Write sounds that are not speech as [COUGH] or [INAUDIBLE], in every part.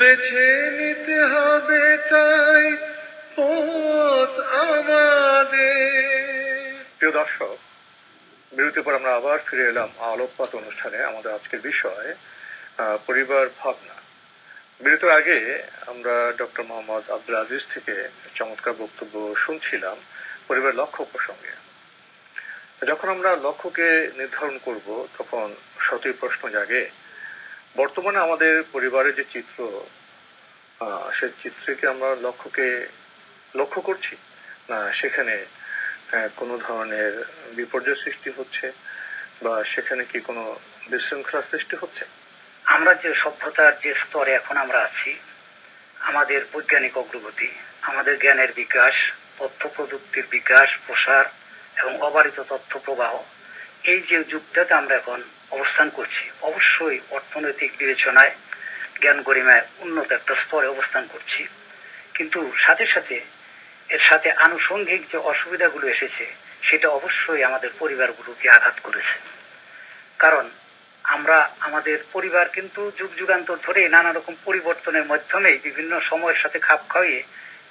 বেছে নিতে হবে তাই আমাদের। প্রিয় দর্শক, বিরতির পর আমরা আবার ফিরে এলাম আলোকপাত অনুষ্ঠানে আমাদের আজকের বিষয় পরিবার ভাবনা। বিরতির আগে আমরা ডক্টর মোহাম্মদ আব্দুল আজিজ থেকে চমৎকার বক্তব্য শুনছিলাম পরিবার লক্ষ্য প্রসঙ্গে। যখন আমরা লক্ষ্যকে নির্ধারণ করব, তখন সতই প্রশ্ন জাগে বর্তমানে আমাদের পরিবারের যে চিত্র আহ, সেই চিত্রে কি আমরা লক্ষ্যকে লক্ষ্য করছি। না সেখানে কোনো ধরনের বিপর্যয় সৃষ্টি হচ্ছে বা সেখানে কি কোনো বিশৃঙ্খলা সৃষ্টি হচ্ছে? আমরা যে সভ্যতার যে স্তরে এখন আমরা আছি আমাদের বৈজ্ঞানিক অগ্রগতি আমাদের জ্ঞানের বিকাশ তথ্য প্রযুক্তির বিকাশ প্রসার এবং অবারিত তথ্য প্রবাহ এই যে যুগটাতে আমরা এখন অবস্থান করছি। অবশ্যই অর্থনৈতিক বিবেচনায়, জ্ঞান গরিমায় উন্নত একটা স্তরে অবস্থান করছি। কিন্তু সাথে সাথে এর সাথে আনুষঙ্গিক যে অসুবিধাগুলো এসেছে, সেটা অবশ্যই আমাদের পরিবারগুলোকে আঘাত করেছে। কারণ আমরা, আমাদের পরিবার কিন্তু যুগ যুগান্তর ধরে নানা রকম পরিবর্তনের মাধ্যমে বিভিন্ন সময়ের সাথে খাপ খাইয়ে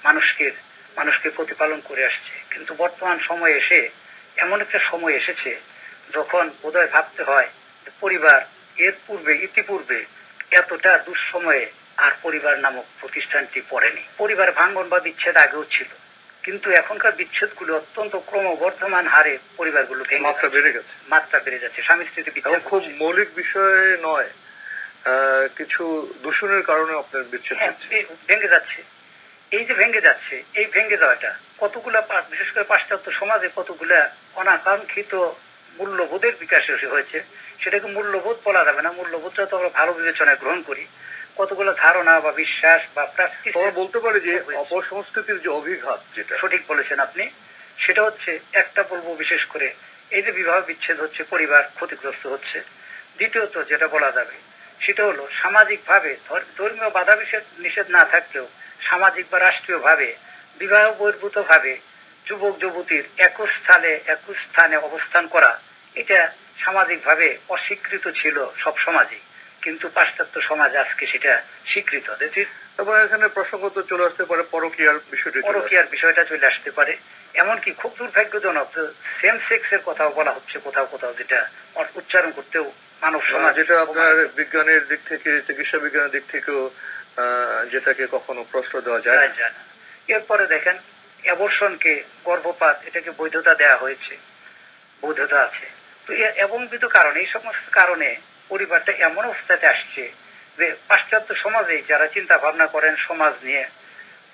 মানুষকে মানুষকে প্রতিপালন করে আসছে। কিন্তু বর্তমান সময়ে এসে এমন একটা সময় এসেছে যখন বোধহয় ভাবতে হয় পরিবার এর পূর্বে ইতিপূর্বে এতটা দুঃসময়ে আর পরিবার নামক প্রতিষ্ঠানটি পড়েনি। পরিবার ভাঙ্গন বা বিচ্ছেদ আগেও ছিল কিন্তু এখনকার বিচ্ছেদগুলো অত্যন্ত ক্রমবর্ধমান হারে পরিবারগুলো মাত্রা বেড়ে গেছে। মাত্রা বেড়ে যাচ্ছে। স্বামী স্ত্রীতে বিচ্ছেদ খুব মৌলিক বিষয় নয় কিছু দূষণের কারণে আপনার বিচ্ছেদ হ্যাঁ, ভেঙে যাচ্ছে। এই যে ভেঙে যাচ্ছে এই ভেঙে যাওয়াটা কতগুলা বিশেষ করে পাশ্চাত্য সমাজে কতগুলা অনাকাঙ্ক্ষিত মূল্যবোধের বিকাশ হয়েছে সেটাকে মূল্যবোধ বলা যাবে না। মূল্যবোধটা তো আমরা ভালো বিবেচনায় গ্রহণ করি। কতগুলো ধারণা বা বিশ্বাস বা প্রাকৃতিক আমরা বলতে পারি যে অপসংস্কৃতির যে অভিঘাত যেটা। সঠিক বলেছেন আপনি। সেটা হচ্ছে একটা বলব বিশেষ করে এই যে বিবাহ বিচ্ছেদ হচ্ছে পরিবার ক্ষতিগ্রস্ত হচ্ছে। দ্বিতীয়ত যেটা বলা যাবে সেটা হলো সামাজিক ভাবে ধর্মীয় বাধা নিষেধ নিষেধ না থাকলেও সামাজিক বা রাষ্ট্রীয় ভাবে বিবাহ বহির্ভূত ভাবে যুবক যুবতীর এক স্থানে এক স্থানে অবস্থান করা এটা সামাজিক ভাবে অস্বীকৃত ছিল সব সমাজে কিন্তু পাশ্চাত্য সমাজ আজকে সেটা স্বীকৃত এবং এখানে প্রসঙ্গত চলে আসতে পারে পরকীয়ার বিষয়টি। পরকীয়ার বিষয়টা চলে আসতে পারে এমনকি খুব দুর্ভাগ্যজনক সেম সেক্স এর কথাও বলা হচ্ছে কোথাও কোথাও যেটা উচ্চারণ করতেও মানব সমাজ যেটা আপনার বিজ্ঞানের দিক থেকে চিকিৎসা বিজ্ঞানের দিক থেকেও আহ, যেটাকে কখনো প্রশ্ন দেওয়া যায় যায় না। যায় না। এরপরে দেখেন অ্যাবর্শনকে গর্ভপাত এটাকে বৈধতা দেয়া হয়েছে বৈধতা আছে তো এবং বিধ কারণে, এই সমস্ত কারণে পরিবারটা এমন অবস্থাতে আসছে যে পাশ্চাত্য সমাজে যারা চিন্তা ভাবনা করেন সমাজ নিয়ে,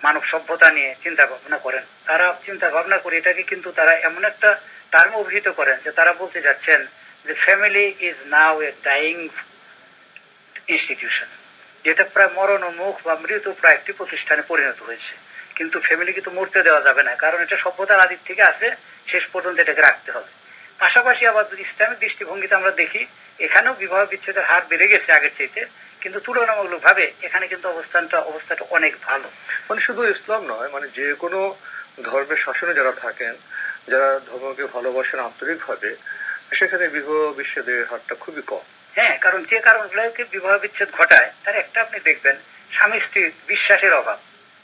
মানব সভ্যতা নিয়ে চিন্তা ভাবনা করেন, তারা চিন্তা ভাবনা করে এটাকে কিন্তু তারা এমন একটা টার্ম অভিহিত করেন যে তারা বলতে যাচ্ছেন যে family is now a dying institution যেটা প্রায় মরণোন্মুখ বা মৃত প্রায় একটি প্রতিষ্ঠানে পরিণত হয়েছে। কিন্তু ফ্যামিলিকে তো মরতে দেওয়া যাবে না, কারণ এটা সভ্যতার আদির থেকে আছে শেষ পর্যন্ত এটাকে রাখতে হবে। পাশাপাশি আবার যদি ইসলামিক দৃষ্টিভঙ্গিতে আমরা দেখি এখানেও বিবাহ বিচ্ছেদের হার বেড়ে গেছে আগের চাইতে কিন্তু তুলনামূলক ভাবে এখানে কিন্তু অবস্থানটা অবস্থাটা অনেক ভালো। মানে শুধু ইসলাম নয় মানে যে কোনো ধর্মের শাসনে যারা থাকেন যারা ধর্মকে ভালোবাসেন আন্তরিকভাবে সেখানে বিবাহ বিচ্ছেদের হারটা খুবই কম। হ্যাঁ কারণ যে কারণগুলোকে বিবাহ বিচ্ছেদ ঘটায় তার একটা আপনি দেখবেন স্বামী স্ত্রীর বিশ্বাসের অভাব।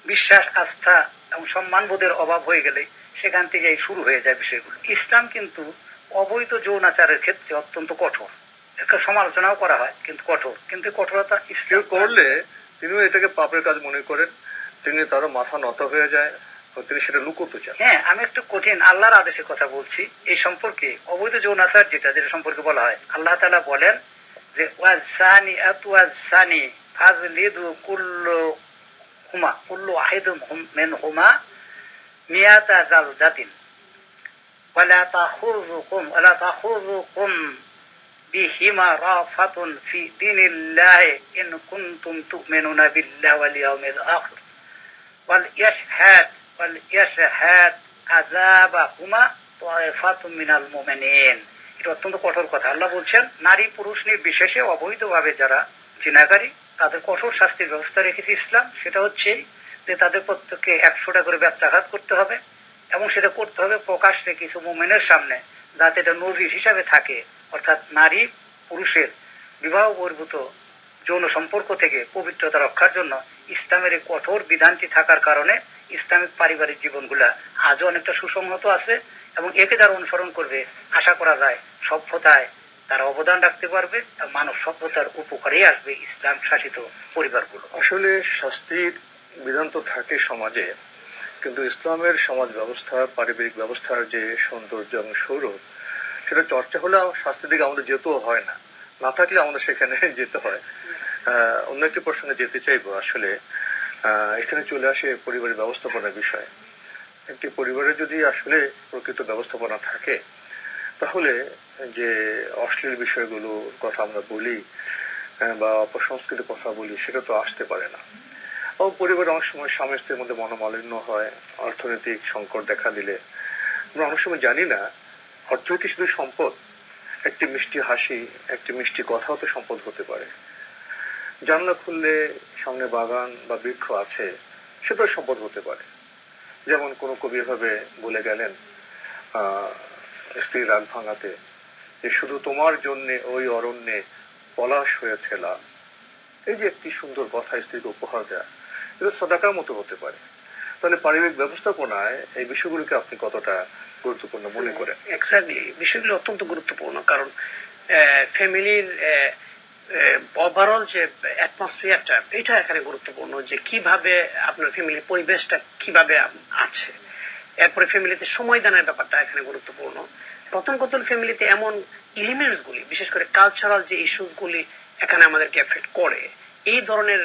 বিশ্বাস আস্থা এবং সম্মানবোধের অভাব হয়ে গেলে সেখান থেকে শুরু হয়ে যায় বিষয়গুলো। ইসলাম কিন্তু অবৈধ যৌনাচারের ক্ষেত্রে অত্যন্ত কঠোর। একটা সমালোচনাও করা হয় কিন্তু কঠোর। কিন্তু কঠোরতা কেউ করলে তিনিও এটাকে পাপের কাজ মনে করেন তিনি তারও মাথা নত হয়ে যায় তিনি সেটা লুকোতে চান। হ্যাঁ আমি একটু কঠিন আল্লাহর আদেশের কথা বলছি। এই সম্পর্কে অবৈধ যৌনাচার যেটা যেটা সম্পর্কে বলা হয় আল্লাহ তালা বলেন যে ওয়াজ সানি আত ওয়াজ সানি ফাজলিদু কুল্লু হুমা কুল্লু আহিদুম মিন হুমা মিয়াতা জালদাতিন। ওয়ালা তাখুযুকুম ওয়ালা তাখুযুকুম বিহিমা রাফাতুন ফি দীনিল্লাহি ইন কুনতুম তু'মিনুনা বিল্লাহি ওয়াল ইয়াউমিল আখির وليشهد وليشهد عذابهما طائفة من المؤمنين এটা অত্যন্ত কঠোর কথা আল্লাহ বলছেন নারী পুরুষ নির্বিশেষে অবৈধভাবে যারা জিনাকারী তাদের কঠোর শাস্তির ব্যবস্থা রেখেছে ইসলাম সেটা হচ্ছে যে তাদের প্রত্যেককে একশোটা করে ব্যত্যাঘাত করতে হবে এবং সেটা করতে হবে প্রকাশ্যে কিছু মোমেনের সামনে, যাতে এটা নজির হিসাবে থাকে, অর্থাৎ নারী, পুরুষের বিবাহ বহির্ভূত যৌন সম্পর্ক থেকে পবিত্রতা রক্ষার জন্য ইসলামের এই কঠোর বিধানটি থাকার কারণে ইসলামিক পারিবারিক জীবনগুলা আজও অনেকটা সুসংহত আছে এবং একে যারা অনুসরণ করবে। আশা করা যায় সভ্যতায় তারা অবদান রাখতে পারবে মানব সভ্যতার উপকারেই আসবে ইসলাম শাসিত পরিবারগুলো। আসলে শাস্তির বিধান তো থাকে সমাজে। কিন্তু ইসলামের সমাজ ব্যবস্থা পারিবারিক ব্যবস্থার যে সৌন্দর্য এবং সৌরভ, সেটা চর্চা হলে শাস্তির দিকে আমাদের যেতেও হয় না। না থাকলে আমাদের সেখানে [LAUGHS] যেতে হয়। অন্য একটি প্রসঙ্গে যেতে চাইব আসলে। এখানে চলে আসে পরিবারের ব্যবস্থাপনার বিষয়। একটি পরিবারে যদি আসলে প্রকৃত ব্যবস্থাপনা থাকে, তাহলে যে অশ্লীল বিষয়গুলোর কথা আমরা বলি বা অপসংস্কৃত কথা বলি, সেটা তো আসতে পারে না। ও পরিবারে অনেক সময় স্বামী স্ত্রীর মধ্যে মনোমালিন্য হয়, অর্থনৈতিক সংকট দেখা দিলে। আমরা অনেক সময় জানি না অর্থনীতি শুধু সম্পদ, একটি মিষ্টি হাসি, একটি মিষ্টি কথাও তো সম্পদ হতে পারে। জানলা খুললে সামনে বাগান বা বৃক্ষ আছে, সেটাও সম্পদ হতে পারে। যেমন কোনো কবি এভাবে বলে গেলেন স্ত্রী রাগ ভাঙাতে যে শুধু তোমার জন্যে, ওই অরণ্যে পলাশ হয়েছে লাল। এই যে একটি সুন্দর কথা স্ত্রীকে উপহার দেয়া। এটা সদাকার মতো হতে পারে। তাহলে পারিবারিক ব্যবস্থাপনায় এই বিষয়গুলোকে আপনি কতটা গুরুত্বপূর্ণ মনে করেন? এক্স্যাক্টলি বিষয়গুলো অত্যন্ত গুরুত্বপূর্ণ, কারণ ফ্যামিলির ওভারঅল যে অ্যাটমসফিয়ারটা এটা এখানে গুরুত্বপূর্ণ যে কীভাবে আপনার ফ্যামিলির পরিবেশটা কীভাবে আছে। এরপরে ফ্যামিলিতে সময় ব্যাপারটা এখানে গুরুত্বপূর্ণ। প্রথম কথন ফ্যামিলিতে এমন বিশেষ করে কালচারাল যে ইস্যুস গুলি এখানে আমাদেরকে এফেক্ট করে, এই ধরনের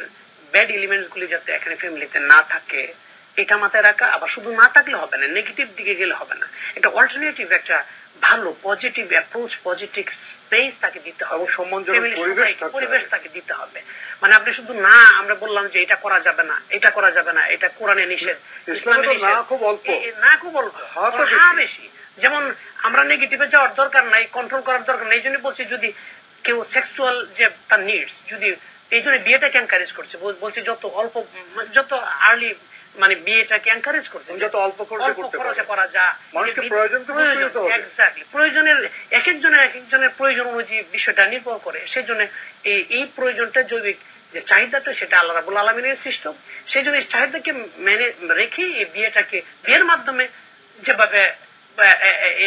ব্যাড এলিমেন্টস গুলি যাতে এখানে ফ্যামিলিতে না থাকে এটা মাথায় রাখা আবার শুধু না থাকলে হবে না নেগেটিভ দিকে গেলে হবে না। একটা অল্টারনেটিভ একটা ভালো পজিটিভ অ্যাপ্রোচ পজিটিভ স্পেস তাকে দিতে হবে। পরিবেশ। তাকে দিতে হবে। মানে আপনি শুধু না আমরা বললাম যে এটা করা যাবে না এটা করা যাবে না এটা কোরআনে নিষেধ। ইসলামে না খুব অল্প। এ- এ না খুব অল্প। হ্যাঁ বেশি। বেশি। যেমন আমরা নেগেটিভে যাওয়ার দরকার নাই কন্ট্রোল করার দরকার নেই এই জন্য বলছি যদি কেউ সেক্সুয়াল যে তার নিডস যদি এই জন্য বিয়েটাকে এনকারেজ করছে। বলছে যত অল্প যত আর্লি মানে বিয়েটাকে এনকারেজ করছে যত অল্প খরচে। করা যা। মানুষকে প্রয়োজন, exactly। প্রয়োজনের এক একজনের এক একজনের প্রয়োজন অনুযায়ী বিষয়টা নির্ভর করে। সেই জন্য এই এই প্রয়োজনটা জৈবিক যে চাহিদাটা সেটা আল্লাহ রাবুল আলমিনের সৃষ্ট। সেই জন্য এই চাহিদাকে মেনে রেখে এই বিয়েটাকে বিয়ের মাধ্যমে যেভাবে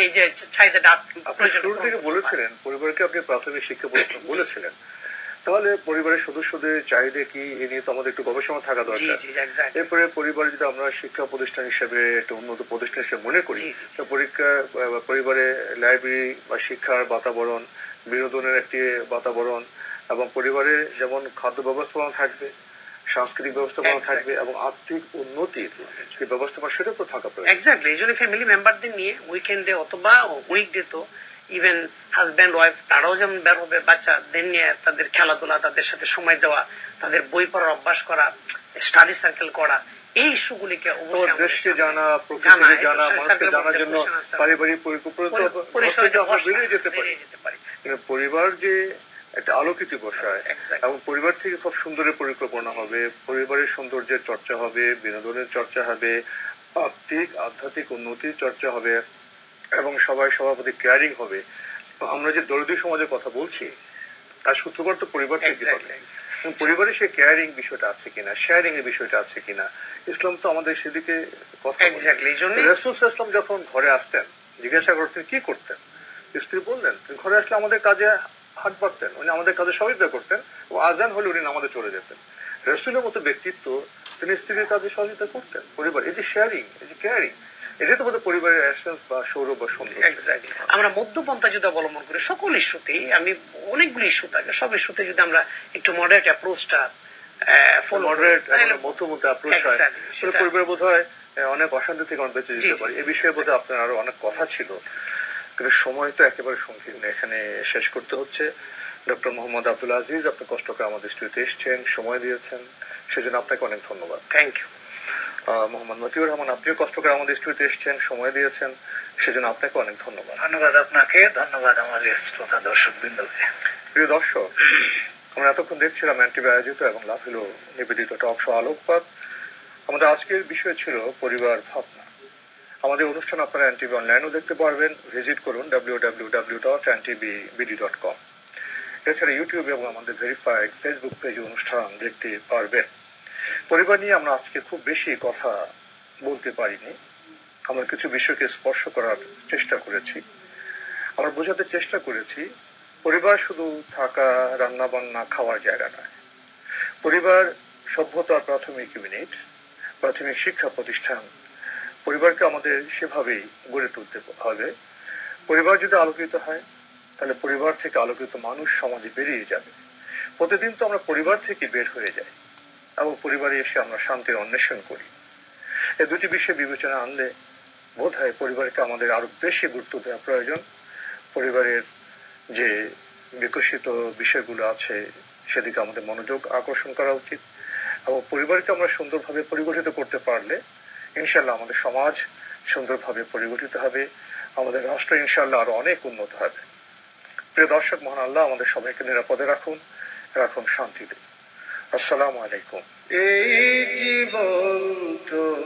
এই যে চাহিদাটা প্রয়োজন শুরু থেকে বলেছিলেন পরিবারকে আপনি প্রাথমিক শিক্ষা বলেছিলেন। তাহলে পরিবারের সদস্যদের চাহিদা কি এ নিয়ে তো আমাদের একটু গবেষণা থাকা দরকার। এরপরে পরিবারে যদি আমরা শিক্ষা প্রতিষ্ঠান হিসেবে একটা উন্নত প্রতিষ্ঠান হিসেবে মনে করি। তো পরীক্ষা পরিবারে লাইব্রেরি বা শিক্ষার বাতাবরণ বিনোদনের একটি বাতাবরণ এবং পরিবারে যেমন খাদ্য ব্যবস্থাপনা থাকবে সাংস্কৃতিক ব্যবস্থাপনা থাকবে এবং আর্থিক উন্নতির ব্যবস্থাপনা সেটা তো থাকা প্রয়োজন এক্স্যাক্টলি এই জন্য ফ্যামিলি মেম্বারদের নিয়ে উইকেন্ডে অথবা উইকডে তো ইভেন হাজব্যান্ড ওয়াইফ তারাও যেমন বের হবে বাচ্চাদের নিয়ে তাদের খেলাধুলা তাদের সাথে সময় দেওয়া তাদের বই পড়ার অভ্যাস করা স্টাডি সার্কেল করা এই ইস্যুগুলিকে অবশ্যই জানা প্রকৃতিকে জানা মানুষকে জানার জন্য পারিবারিক পরিকল্পনা বেরিয়ে যেতে পারি। পরিবার যে একটা আলোকিত বসায় এবং পরিবার থেকে খুব সুন্দরের পরিকল্পনা হবে পরিবারের সৌন্দর্যের চর্চা হবে বিনোদনের চর্চা হবে আর্থিক আধ্যাত্মিক উন্নতির চর্চা হবে। এবং সবাই সবার প্রতি কেয়ারিং হবে তো আমরা যে দরিদ্র সমাজের কথা বলছি তার সূত্রপাত তো পরিবার থেকে পরিবারে সে কেয়ারিং বিষয়টা আছে কিনা শেয়ারিং এর বিষয়টা আছে কিনা ইসলাম তো আমাদের সেদিকে কথা রাসূল ইসলাম যখন ঘরে আসতেন জিজ্ঞাসা করতেন কি করতেন? স্ত্রী বললেন ঘরে আসলে আমাদের কাজে হাত পারতেন উনি আমাদের কাজে সহযোগিতা করতেন ও আজান হলে উনি আমাদের চলে যেতেন। রসুলের মতো ব্যক্তিত্ব তিনি স্ত্রীর কাজে সহযোগিতা করতেন। পরিবার এই যে শেয়ারিং এই যে কেয়ারিং এটাই তো বোধহয় পরিবারের অ্যাসেন্স বা সৌরভ বা সৌন্দর্য আমরা মধ্যপন্থা যদি অবলম্বন করি সকল ইস্যুতেই আমি অনেকগুলো ইস্যু থাকে। সব ইস্যুতে যদি আমরা একটু মডারেট অ্যাপ্রোচটা মডারেট মধ্যমধ্যে অ্যাপ্রোচ হয়। Exactly, তাহলে সেটা- পরিবারে বোধ হয় অনেক অশান্তি থেকে আমরা বেঁচে যেতে পারি। জি। বিষয়ে বোধ আপনার আরও অনেক কথা ছিল। কিন্তু সময় তো একেবারে সংকীর্ণ। এখানে শেষ করতে হচ্ছে। ডক্টর মোহাম্মদ আব্দুল আজিজ আপনি কষ্ট করে আমাদের স্টুডিওতে এসেছেন সময় দিয়েছেন। সেজন্য আপনাকে অনেক ধন্যবাদ। থ্যাংক ইউ মোহাম্মদ মতিউর রহমান আপনিও কষ্ট করে আমাদের স্টুডিওতে এসেছেন সময় দিয়েছেন সেজন্য আপনাকে অনেক ধন্যবাদ। ধন্যবাদ আপনাকে ধন্যবাদ আমাদের শ্রোতা দর্শক বৃন্দকে প্রিয় দর্শক আমরা এতক্ষণ দেখছিলাম অ্যান্টিভি আয়োজিত এবং লাভিলো নিবেদিত টক শো আলোকপাত। আমাদের আজকের বিষয় ছিল পরিবার ভাবনা। আমাদের অনুষ্ঠান আপনারা অ্যান্টিবি অনলাইনেও দেখতে পারবেন। ভিজিট করুন W W W dot NTV BD dot com এছাড়া ইউটিউবে এবং আমাদের ভেরিফাইড ফেসবুক পেজে অনুষ্ঠান দেখতে পারবেন। পরিবার নিয়ে আমরা আজকে খুব বেশি কথা বলতে পারিনি। আমরা কিছু বিষয়কে স্পর্শ করার চেষ্টা করেছি। আমরা বোঝাতে চেষ্টা করেছি, পরিবার শুধু থাকা রান্না বান্না খাওয়ার জায়গা নয়। পরিবার সভ্যতার প্রাথমিক ইউনিট প্রাথমিক শিক্ষা প্রতিষ্ঠান। পরিবারকে আমাদের সেভাবেই গড়ে তুলতে হবে। পরিবার যদি আলোকিত হয় তাহলে পরিবার থেকে আলোকিত মানুষ সমাজে বেরিয়ে যাবে। প্রতিদিন তো আমরা পরিবার থেকে বের হয়ে যাই এবং পরিবারে এসে আমরা শান্তির অন্বেষণ করি। এই দুটি বিষয় বিবেচনা আনলে বোধ হয় পরিবারকে আমাদের আরও বেশি গুরুত্ব দেওয়া প্রয়োজন। পরিবারের যে বিকশিত বিষয়গুলো আছে, সেদিকে আমাদের মনোযোগ আকর্ষণ করা উচিত এবং পরিবারকে আমরা সুন্দরভাবে পরিগঠিত করতে পারলে ইনশাল্লাহ আমাদের সমাজ সুন্দরভাবে পরিগঠিত হবে। আমাদের রাষ্ট্র ইনশাল্লাহ আরও অনেক উন্নত হবে। প্রিয় দর্শক, মহান আল্লাহ আমাদের সবাইকে নিরাপদে রাখুন রাখুন শান্তিতে। আসসালামু আলাইকুম। এই জীবন তো